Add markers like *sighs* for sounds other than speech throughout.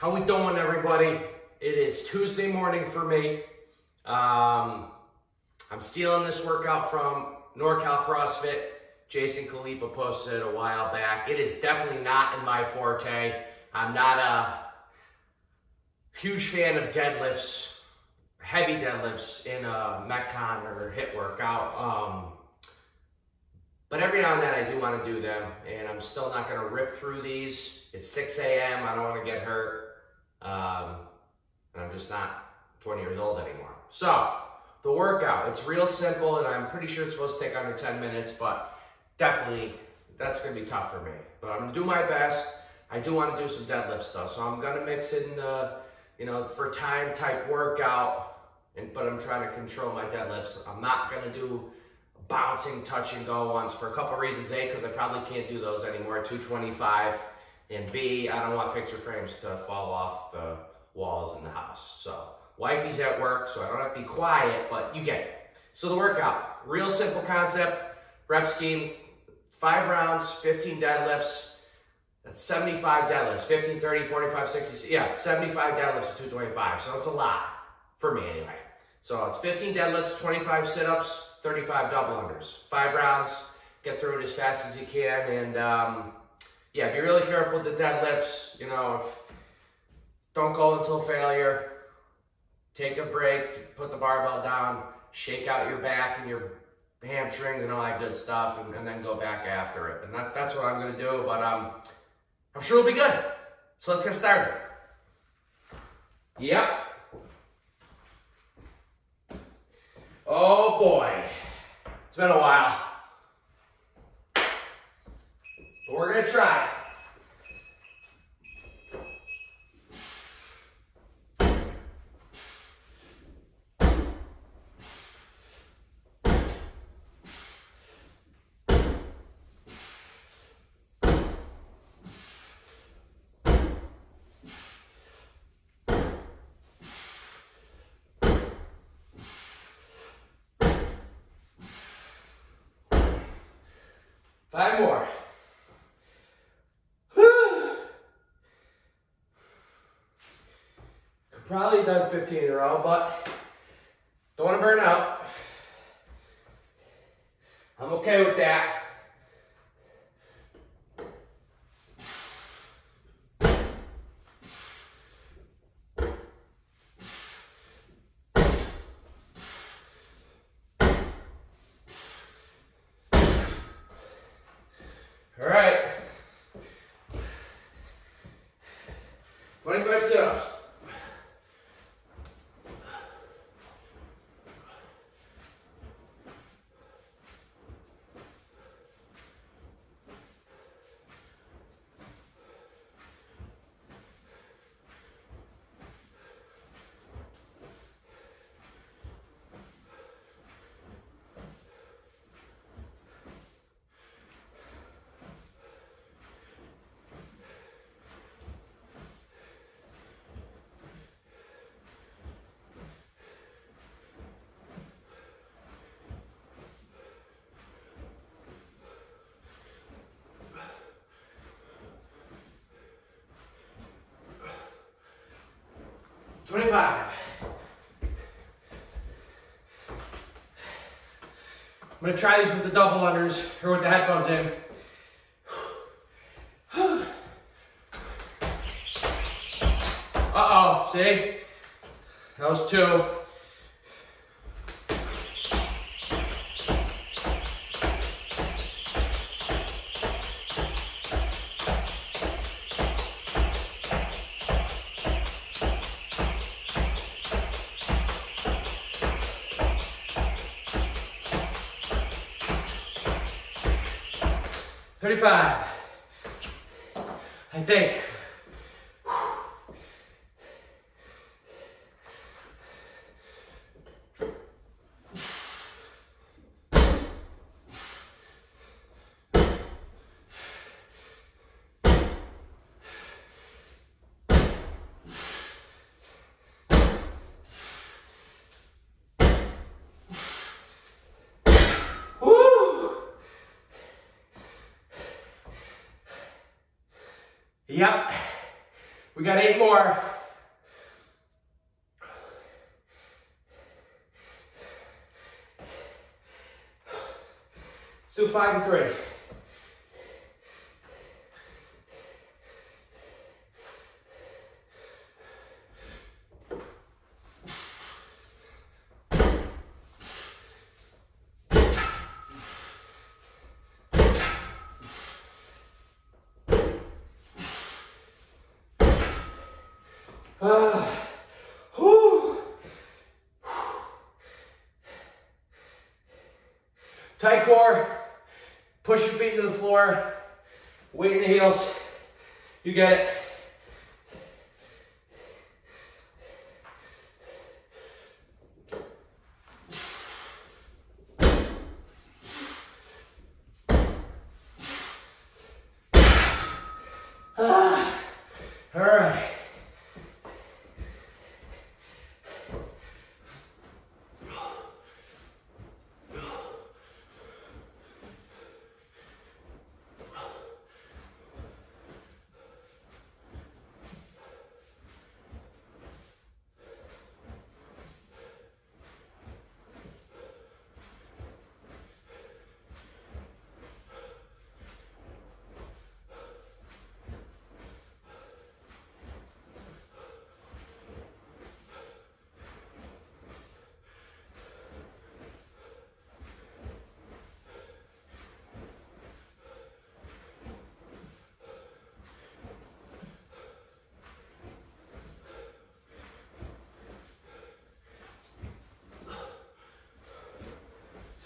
How we doing, everybody? It is Tuesday morning for me. Um, I'm stealing this workout from NorCal CrossFit. Jason Khalipa posted it a while back. It is definitely not in my forte. I'm not a huge fan of deadlifts, heavy deadlifts in a Metcon or HIIT workout. Um, but every now and then I do want to do them, and I'm still not going to rip through these. It's 6 a.m. I don't want to get hurt. Um, and I'm just not 20 years old anymore. So, the workout, it's real simple, and I'm pretty sure it's supposed to take under 10 minutes, but definitely that's to be tough for me. But I'm to do my best. I do want to do some deadlift stuff, so I'm to mix in, you know, for time type workout, and but I'm trying to control my deadlifts. I'm not to do bouncing touch and go ones for a couple reasons. A, because I probably can't do those anymore, 225. And B, I don't want picture frames to fall off the walls in the house. So wifey's at work, so I don't have to be quiet, but you get it. So the workout, real simple concept, rep scheme, five rounds, 15 deadlifts, that's 75 deadlifts, 15, 30, 45, 60, yeah, 75 deadlifts to 225. So it's a lot for me anyway. So it's 15 deadlifts, 25 sit-ups, 35 double unders. Five rounds, get through it as fast as you can, and um, yeah, be really careful with the deadlifts. You know, if don't go until failure. Take a break, put the barbell down, shake out your back and your hamstrings and all that good stuff, and, and then go back after it. And that, that's what I'm gonna do. But um, I'm sure it'll be good. So let's get started. Yep. Oh boy, it's been a while. But we're gonna try it. Five more. probably done 15 in a row, but don't want to burn out. I'm okay with that. All right. 25 seconds. 25. I'm gonna try these with the double unders or with the headphones in. *sighs* Uh-oh, see? That was two. Thirty-five. I think. Woo! Yep. We got eight more. Let's five and three. Ah, *sighs* whew. Tight core. Push your feet into the floor. Weight in the heels. You get it.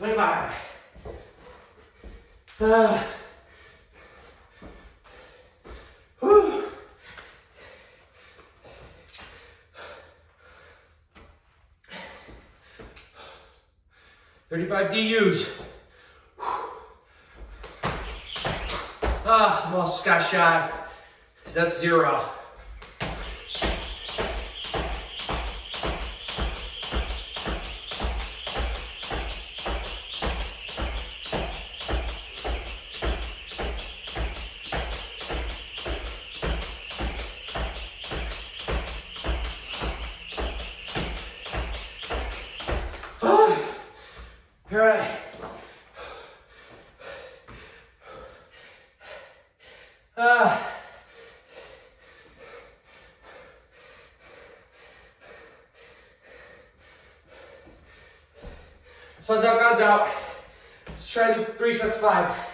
25. Uh, whew. Thirty-five DUs. Ah, uh, almost got shot. That's zero. Right. Ah. Sun's out, God's out. Let's try to three sets five.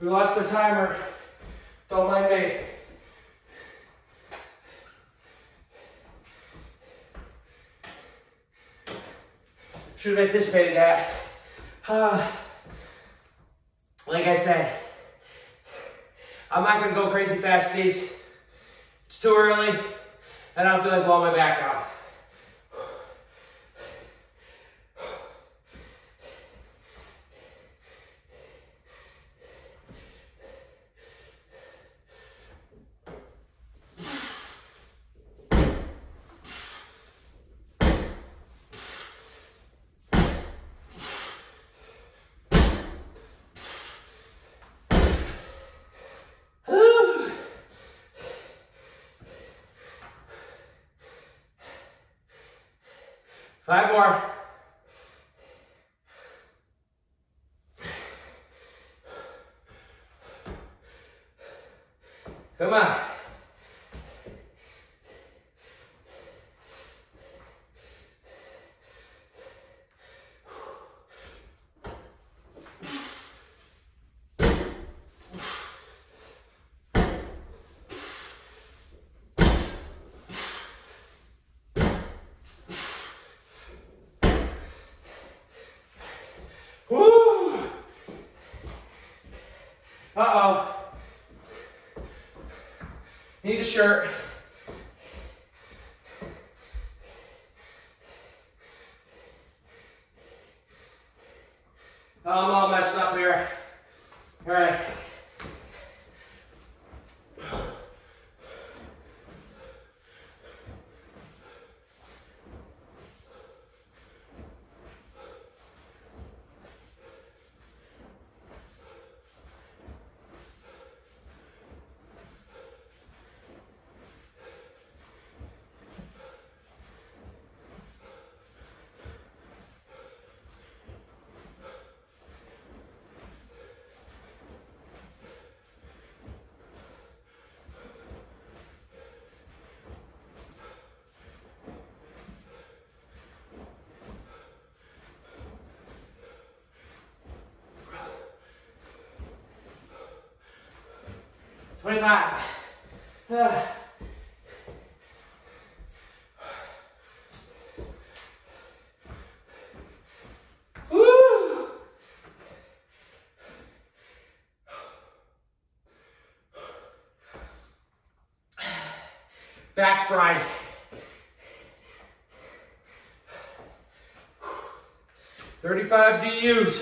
We lost the timer. Don't mind me. Should have anticipated that. Ah, *sighs* like I said, I'm not gonna go crazy fast these. It's too early, and I don't feel like blowing my back out. Five more. Uh-oh. Need a shirt. I'm all messed up here. All right. 25. Uh. *sighs* Woo. Back's fried. Thirty-five DUs.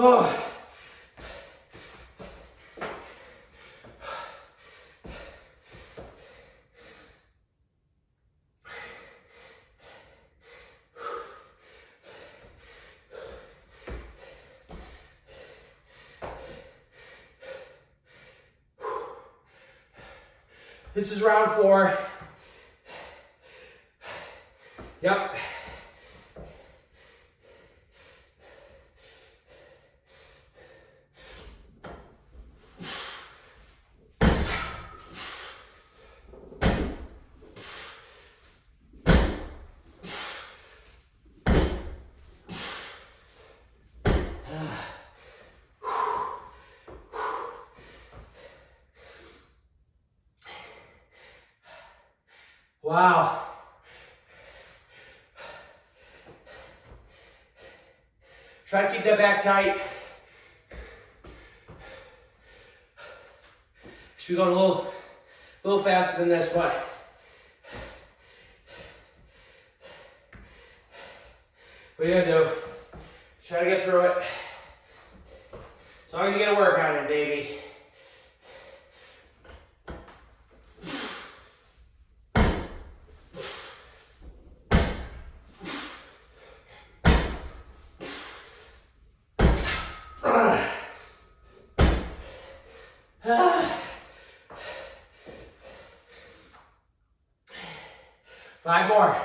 Oh. This is round four. Yep. Wow. Try to keep that back tight. Should be going a little, a little faster than this, but what are you gonna do? Try to get through it. As long as you get work on it, baby. Five more.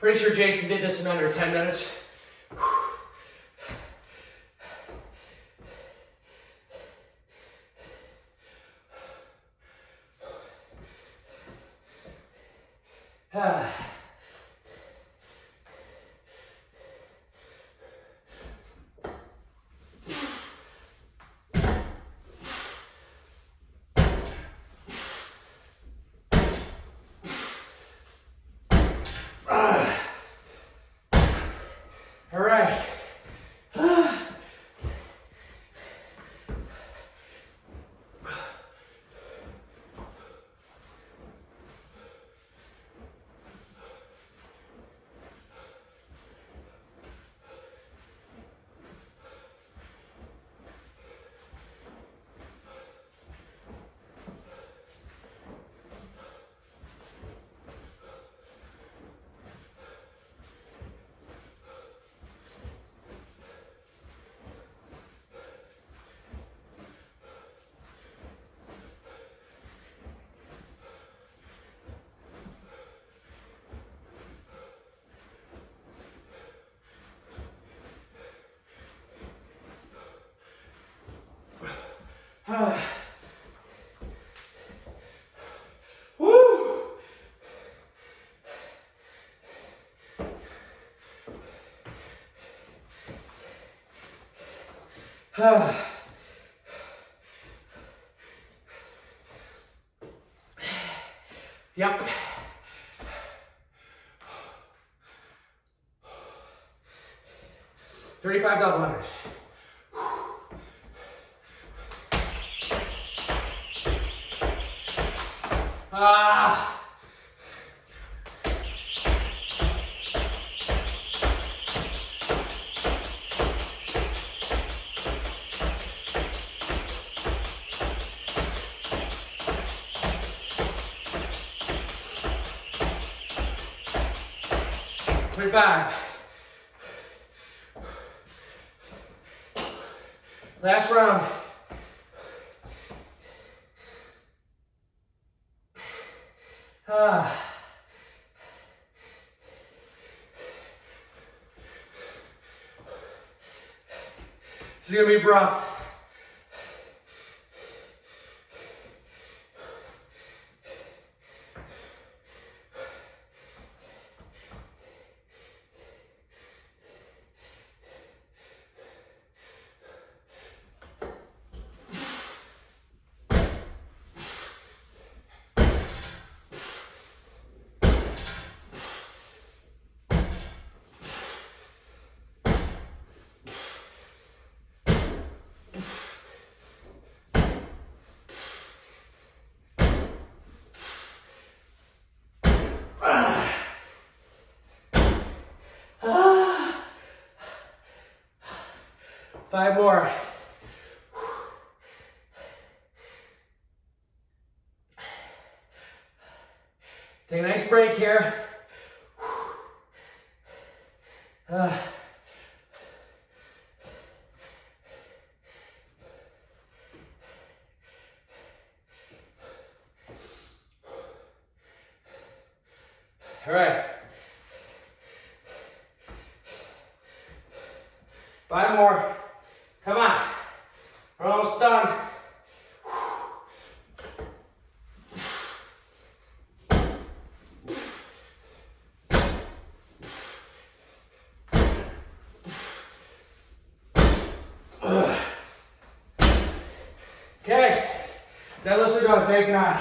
Pretty sure Jason did this in under 10 minutes. All right. Woo! *sighs* yep. Thirty-five double unders. *sighs* Ah. your. Last round. Ah. This is going to be rough. Five more. Take a nice break here. Uh. All right. Five more. Come on. We're almost done. Okay. Deadlifts are done, thank God.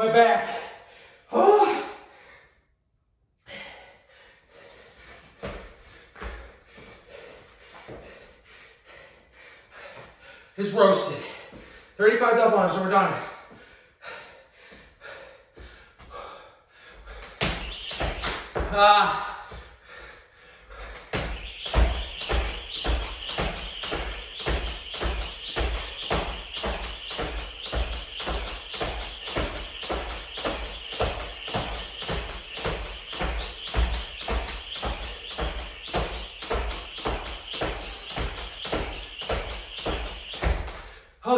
My back. Oh. It's roasted. 35 double on, so we're done. Ah.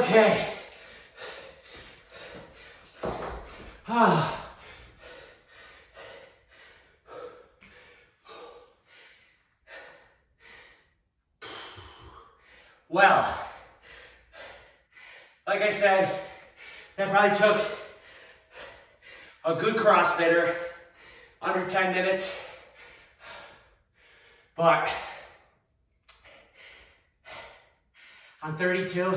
Okay. Ah. Well, like I said, that probably took a good CrossFitter under 10 minutes, but I'm 32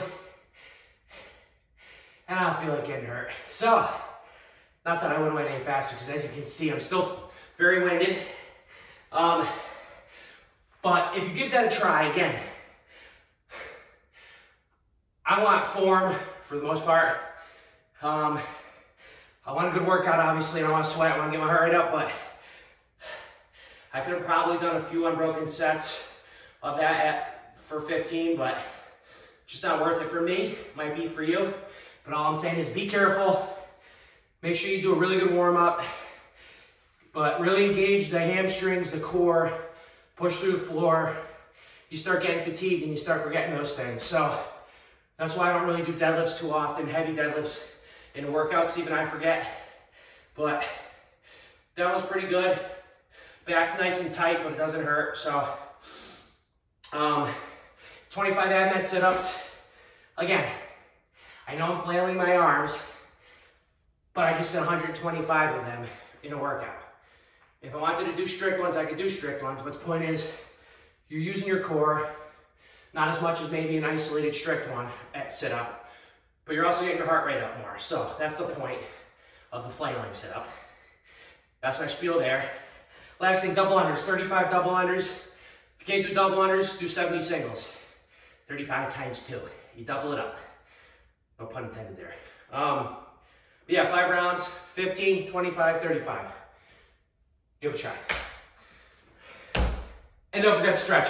and I don't feel like getting hurt. *laughs* So, not that I would have went any faster, because as you can see, I'm still very winded. Um, but if you give that a try, again, I want form for the most part. Um, I want a good workout, obviously. I don't want to sweat. I want to get my heart rate up, but I could have probably done a few unbroken sets of that at, for 15, but just not worth it for me. Might be for you. But all I'm saying is be careful. Make sure you do a really good warm up, but really engage the hamstrings, the core, push through the floor. You start getting fatigued and you start forgetting those things. So that's why I don't really do deadlifts too often, heavy deadlifts in workouts, even I forget. But that was pretty good. Back's nice and tight, but it doesn't hurt. So um, 25 ab sit-ups. Again, I know I'm flailing my arms, but I just did 125 of them in a workout. If I wanted to do strict ones, I could do strict ones, but the point is, you're using your core, not as much as maybe an isolated strict one at sit up, but you're also getting your heart rate up more. So that's the point of the flailing sit up. That's my spiel there. Last thing, double unders, 35 double unders. If you can't do double unders, do 70 singles. 35 times two. You double it up. No pun intended there. Um, yeah, five rounds, 15, 25, 35. Give it a shot. And don't forget to stretch.